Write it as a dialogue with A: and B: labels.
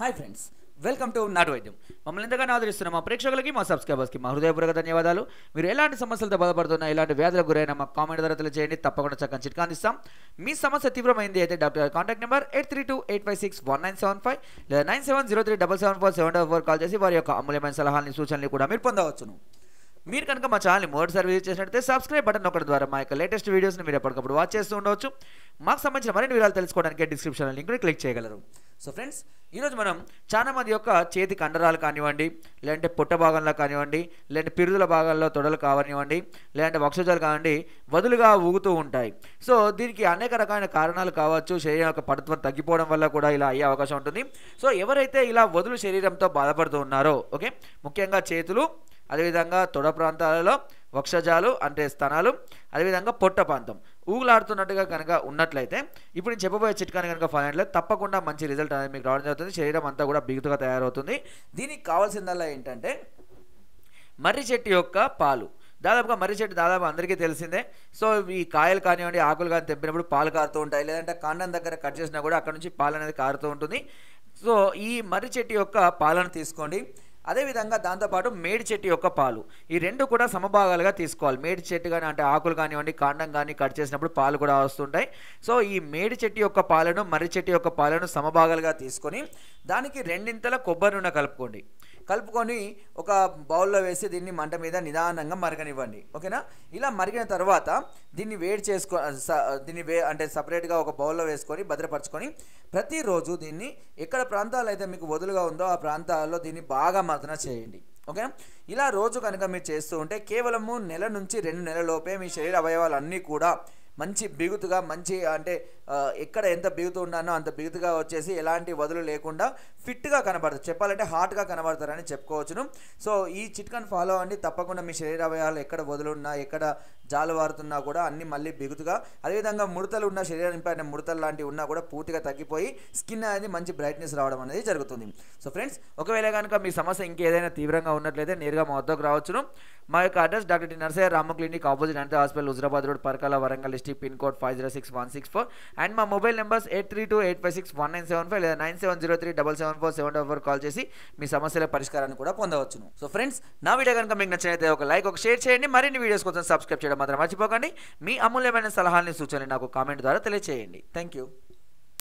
A: Hi friends welcome to నాటు వైద్యం మమ్మల్ని ఎంతగానో ఆదరిస్తున్న మా ప్రేక్షకులకి మా సబ్స్క్రైబర్స్కి మా హృదయపూర్వక ధన్యవాదాలు. మీరు ఎలాంటి సమస్యలతో బాధపడుతున్నా ఎలాంటి వ్యాధులకు గురైనా మా కామెంట్ ద్వారా తెలియజేయండి. తప్పకుండా చక్కని చిట్కా అందిస్తాం మీ సమస్య తీవ్రమైంది అయితే doctor contact number eight three two eight five six one nine seven five లేదా nine seven zero three double seven four seven double four call చేసి వారి యొక్క అమూల్యమైన సలహాలని సూచనలు కూడా మీరు పొందవచ్చును. మీరు కనుక మా ఛానల్ని మొదటిసారి విజిట్ చేసినట్లయితే సబ్స్క్రైబ్ బటన్ ఒకటి ద్వారా మా యొక్క లేటెస్ట్ వీడియోస్ని మీరు ఎప్పటికప్పుడు వాచ్ చేస్తూ ఉండవచ్చు. మాకు సంబంధించిన మరిన్ని వివరాలు తెలుసుకోవడానికి డిస్క్రిప్షన్ లింక్ని క్లిక్ చేయగలరు. సో ఫ్రెండ్స్ ఈరోజు మనం చాలా మంది యొక్క చేతి కండరాలు కానివ్వండి లేదంటే పుట్ట భాగంలో కానివ్వండి లేదంటే పిరుదుల భాగాల్లో తొడలు కానివ్వండి లేదంటే వక్షజాలు కానివ్వండి వదులుగా ఊగుతూ ఉంటాయి. సో దీనికి అనేక రకమైన కారణాలు కావచ్చు. శరీరం యొక్క పడుత్వం తగ్గిపోవడం వల్ల కూడా ఇలా అయ్యే అవకాశం ఉంటుంది. సో ఎవరైతే ఇలా వదులు శరీరంతో బాధపడుతూ ఉన్నారో ఓకే ముఖ్యంగా చేతులు అదేవిధంగా తొడ ప్రాంతాలలో వక్షజాలు అంటే స్థనాలు అదేవిధంగా పొట్ట ప్రాంతం ఊగులాడుతున్నట్టుగా కనుక ఉన్నట్లయితే ఇప్పుడు నేను చెప్పబోయే చిట్కాని కనుక ఫాలో అయినట్లయితే తప్పకుండా మంచి రిజల్ట్ అనేది మీకు రావడం జరుగుతుంది. శరీరం అంతా కూడా బిగుతుగా తయారవుతుంది. దీనికి కావాల్సిందల్లా ఏంటంటే మర్రి చెట్టు యొక్క పాలు. దాదాపుగా మర్రి చెట్టు దాదాపు అందరికీ తెలిసిందే. సో ఈ కాయలు కానివ్వండి ఆకులు కానీ తెంపినప్పుడు పాలు కారుతూ ఉంటాయి. లేదంటే కాండం దగ్గర కట్ చేసినా కూడా అక్కడ నుంచి పాలు అనేది కారుతూ ఉంటుంది. సో ఈ మర్రి చెట్టు యొక్క పాలను తీసుకోండి. అదేవిధంగా దాంతోపాటు మేడి చెట్టు యొక్క పాలు. ఈ రెండు కూడా సమభాగాలుగా తీసుకోవాలి. మేడి చెట్టు కానీ అంటే ఆకులు కానివ్వండి కాండం కానీ కట్ చేసినప్పుడు పాలు కూడా వస్తుంటాయి. సో ఈ మేడి చెట్టు యొక్క పాలను మర్రి చెట్టు యొక్క పాలను సమభాగాలుగా తీసుకొని దానికి రెండింతల కొబ్బరి నూనె కలుపుకోండి. కలుపుకొని ఒక బౌల్లో వేసి దీన్ని మంట మీద నిదానంగా మరగనివ్వండి. ఓకేనా? ఇలా మరిగిన తర్వాత దీన్ని వేడి చేసుకో దీన్ని వే అంటే సపరేట్గా ఒక బౌల్లో వేసుకొని భద్రపరచుకొని ప్రతిరోజు దీన్ని ఎక్కడ ప్రాంతాలు అయితే మీకు వదులుగా ఉందో ఆ ప్రాంతాల్లో దీన్ని బాగా మదన చేయండి. ఓకే ఇలా రోజు కనుక మీరు చేస్తూ ఉంటే కేవలము నెల నుంచి రెండు నెలలలోపే మీ శరీర అవయవాలన్నీ కూడా మంచి బిగుతుగా మంచి అంటే ఎక్కడ ఎంత బిగుతు ఉన్నానో అంత బిగుతుగా వచ్చేసి ఎలాంటి వదులు లేకుండా ఫిట్గా కనబడతారు. చెప్పాలంటే హాట్గా కనబడతారని చెప్పుకోవచ్చును. సో ఈ చిట్కన్ ఫాలో అండి తప్పకుండా మీ శరీర అవయవాలు ఎక్కడ వదులున్నా ఎక్కడ జాలు వారుతున్నా కూడా అన్ని మళ్ళీ బిగుతుగా అదేవిధంగా ముడతలు ఉన్న శరీరం పైన ముడతలు లాంటివి ఉన్నా కూడా పూర్తిగా తగ్గిపోయి స్కిన్ అనేది మంచి బ్రైట్నెస్ రావడం అనేది జరుగుతుంది. సో ఫ్రెండ్స్ ఒకవేళ కనుక మీ సమస్య ఇంకేదైనా తీవ్రంగా ఉన్నట్లయితే నేరుగా మా వద్దకు రావచ్చును. మా యొక్క address doctor D Narsaiah Rama clinic opposite అంటే hospital Huzurabad road Parakala Warangal district pin code five zero six one six four. And మా mobile numbers eight three two eight five six one nine seven five లేదా nine seven zero three double seven four seven double four call చేసి మీ సమస్యల పరిష్కారాన్ని కూడా పొందవచ్చును. So friends నా video కనుక మీకు నచ్చినైతే ఒక లైక్ ఒక షేర్ చేయండి. మరిన్ని వీడియోస్ కోసం సబ్స్క్రైబ్ చేయడం మాత్రం మర్చిపోకండి. మీ అమూల్యమైన సలహాలని సూచనలు నాకు కామెంట్ ద్వారా తెలియజేయండి థ్యాంక్ యూ